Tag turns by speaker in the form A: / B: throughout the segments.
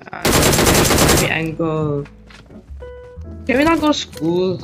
A: the angle. Can we not go school?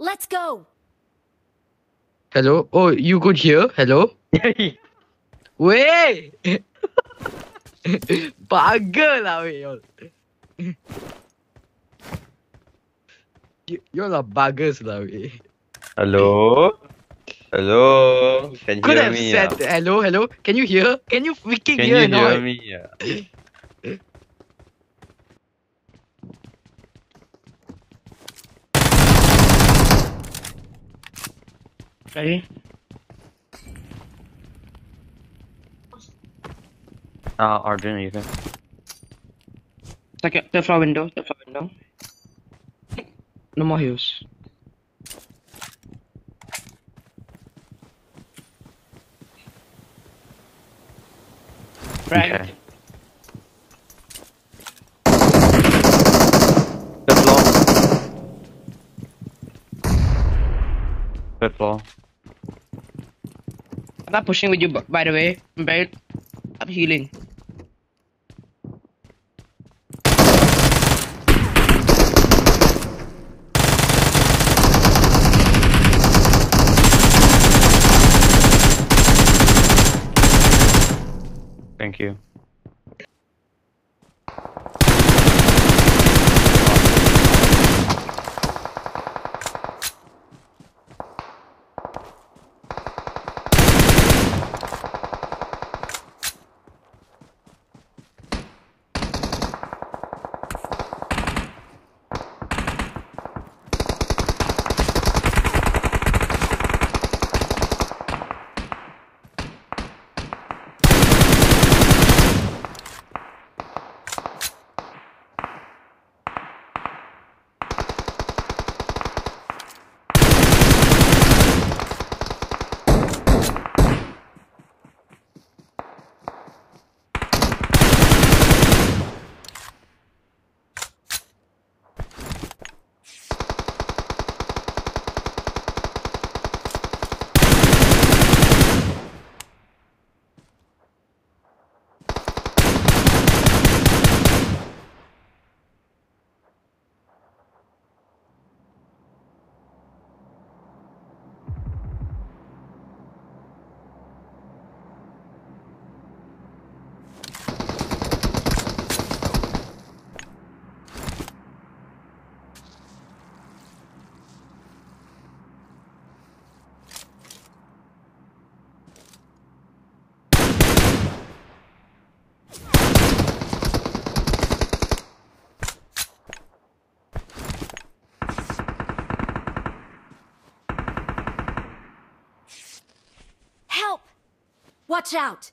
B: Let's go.
C: Hello? Oh, you could hear? Hello? Weh! Bugger lah weh y'all. Y- Y'all are buggers lah weh.
D: Hello? Hello? Can you
C: Could
D: hear
C: have
D: me?
C: said hello, hello. Can you hear? Can you freaking
D: Can
C: hear
D: you
C: or not?
D: hear me? ah?
A: Ready?
D: Uh, Arjun, Ethan.
A: Second, third floor window, third floor window. No more heals. Right.
D: Okay. Third floor. Third floor.
A: I'm not pushing with you, by the way. I'm very. I'm healing.
D: Thank you.
B: Watch out!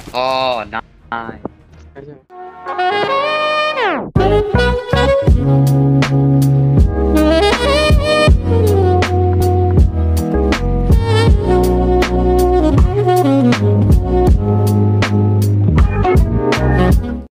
E: Oh, nice.